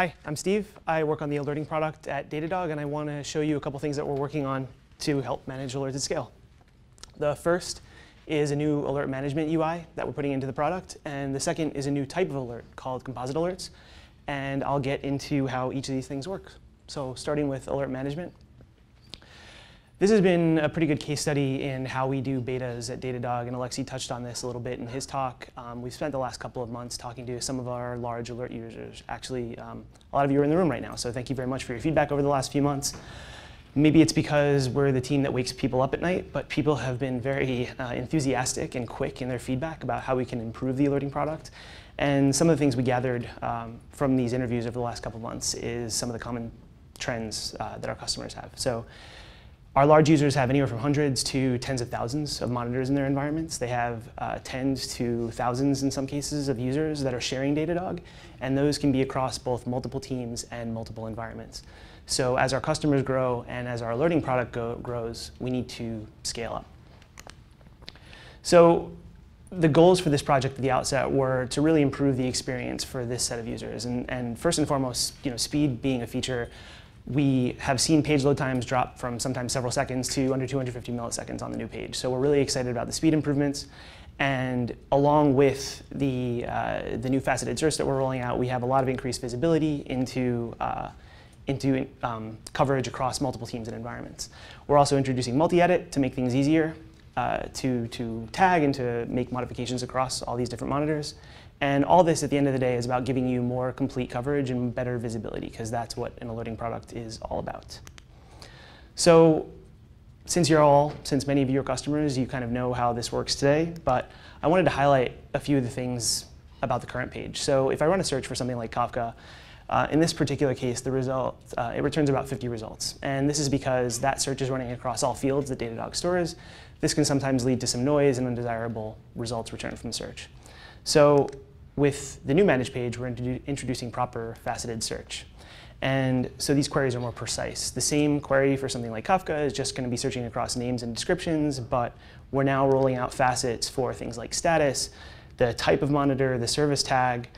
Hi, I'm Steve. I work on the alerting product at Datadog, and I want to show you a couple things that we're working on to help manage alerts at scale. The first is a new alert management UI that we're putting into the product, and the second is a new type of alert called composite alerts, and I'll get into how each of these things work. So starting with alert management, this has been a pretty good case study in how we do betas at Datadog, and Alexi touched on this a little bit in his talk. Um, we've spent the last couple of months talking to some of our large alert users. Actually, um, a lot of you are in the room right now, so thank you very much for your feedback over the last few months. Maybe it's because we're the team that wakes people up at night, but people have been very uh, enthusiastic and quick in their feedback about how we can improve the alerting product. And some of the things we gathered um, from these interviews over the last couple of months is some of the common trends uh, that our customers have. So our large users have anywhere from hundreds to tens of thousands of monitors in their environments. They have uh, tens to thousands in some cases of users that are sharing Datadog, and those can be across both multiple teams and multiple environments. So as our customers grow and as our alerting product go, grows, we need to scale up. So the goals for this project at the outset were to really improve the experience for this set of users. And, and first and foremost, you know, speed being a feature we have seen page load times drop from sometimes several seconds to under 250 milliseconds on the new page. So we're really excited about the speed improvements. And along with the, uh, the new faceted search that we're rolling out, we have a lot of increased visibility into, uh, into um, coverage across multiple teams and environments. We're also introducing multi-edit to make things easier uh, to, to tag and to make modifications across all these different monitors. And all this at the end of the day is about giving you more complete coverage and better visibility because that's what an alerting product is all about. So since you're all, since many of you are customers, you kind of know how this works today, but I wanted to highlight a few of the things about the current page. So if I run a search for something like Kafka, uh, in this particular case, the result, uh, it returns about 50 results. And this is because that search is running across all fields that Datadog stores. This can sometimes lead to some noise and undesirable results returned from the search. So with the new managed page, we're introducing proper faceted search. And so these queries are more precise. The same query for something like Kafka is just going to be searching across names and descriptions, but we're now rolling out facets for things like status, the type of monitor, the service tag,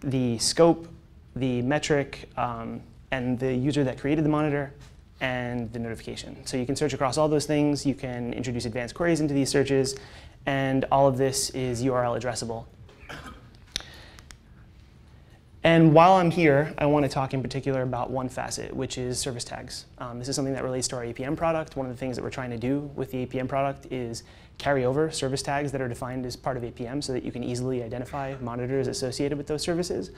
the scope, the metric, um, and the user that created the monitor, and the notification. So you can search across all those things. You can introduce advanced queries into these searches, and all of this is URL addressable and while I'm here, I want to talk in particular about one facet, which is service tags. Um, this is something that relates to our APM product. One of the things that we're trying to do with the APM product is carry over service tags that are defined as part of APM so that you can easily identify monitors associated with those services.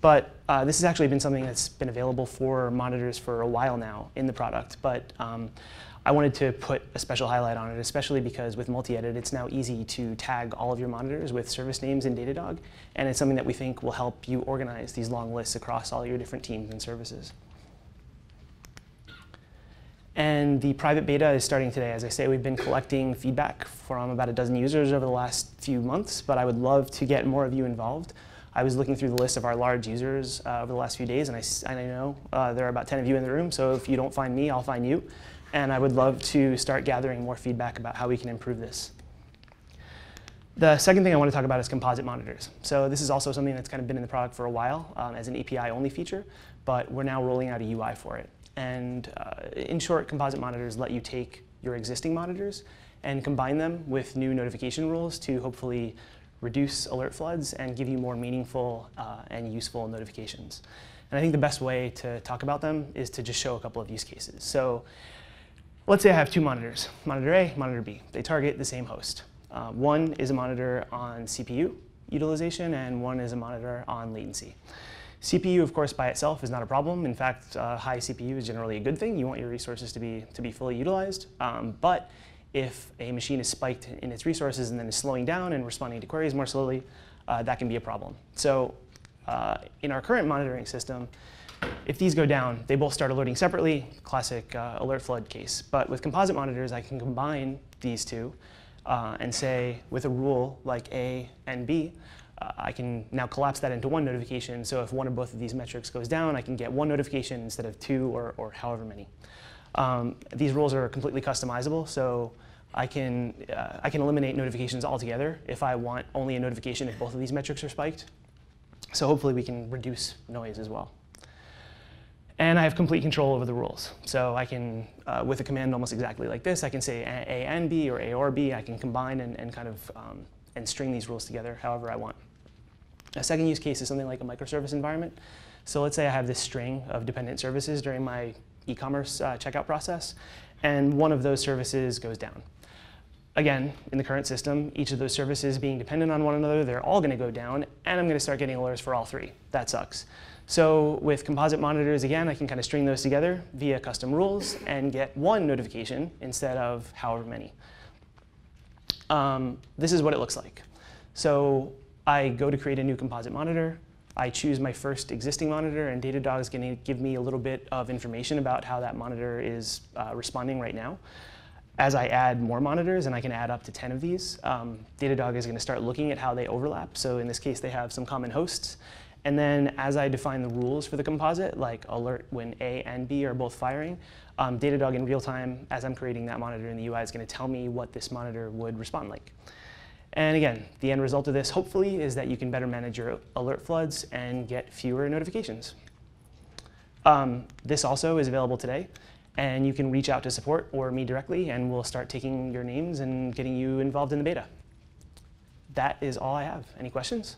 But uh, this has actually been something that's been available for monitors for a while now in the product. But um, I wanted to put a special highlight on it, especially because with multi-edit, it's now easy to tag all of your monitors with service names in Datadog, and it's something that we think will help you organize these long lists across all your different teams and services. And the private beta is starting today. As I say, we've been collecting feedback from about a dozen users over the last few months, but I would love to get more of you involved. I was looking through the list of our large users uh, over the last few days, and I, and I know uh, there are about 10 of you in the room, so if you don't find me, I'll find you and I would love to start gathering more feedback about how we can improve this. The second thing I want to talk about is composite monitors. So this is also something that's kind of been in the product for a while um, as an API-only feature, but we're now rolling out a UI for it. And uh, in short, composite monitors let you take your existing monitors and combine them with new notification rules to hopefully reduce alert floods and give you more meaningful uh, and useful notifications. And I think the best way to talk about them is to just show a couple of use cases. So Let's say I have two monitors, monitor A, monitor B. They target the same host. Uh, one is a monitor on CPU utilization, and one is a monitor on latency. CPU, of course, by itself is not a problem. In fact, uh, high CPU is generally a good thing. You want your resources to be, to be fully utilized. Um, but if a machine is spiked in its resources and then is slowing down and responding to queries more slowly, uh, that can be a problem. So uh, in our current monitoring system, if these go down, they both start alerting separately, classic uh, alert flood case. But with composite monitors, I can combine these two uh, and say with a rule like A and B, uh, I can now collapse that into one notification. So if one or both of these metrics goes down, I can get one notification instead of two or, or however many. Um, these rules are completely customizable, so I can, uh, I can eliminate notifications altogether if I want only a notification if both of these metrics are spiked. So hopefully we can reduce noise as well. And I have complete control over the rules. So I can, uh, with a command almost exactly like this, I can say A, and B or A or B. I can combine and, and kind of um, and string these rules together however I want. A second use case is something like a microservice environment. So let's say I have this string of dependent services during my e-commerce uh, checkout process, and one of those services goes down. Again, in the current system, each of those services being dependent on one another, they're all going to go down, and I'm going to start getting alerts for all three. That sucks. So with composite monitors, again, I can kind of string those together via custom rules and get one notification instead of however many. Um, this is what it looks like. So I go to create a new composite monitor. I choose my first existing monitor, and Datadog is going to give me a little bit of information about how that monitor is uh, responding right now. As I add more monitors, and I can add up to 10 of these, um, Datadog is going to start looking at how they overlap. So in this case, they have some common hosts. And then as I define the rules for the composite, like alert when A and B are both firing, um, Datadog in real time, as I'm creating that monitor in the UI, is going to tell me what this monitor would respond like. And again, the end result of this, hopefully, is that you can better manage your alert floods and get fewer notifications. Um, this also is available today, and you can reach out to support or me directly, and we'll start taking your names and getting you involved in the beta. That is all I have. Any questions?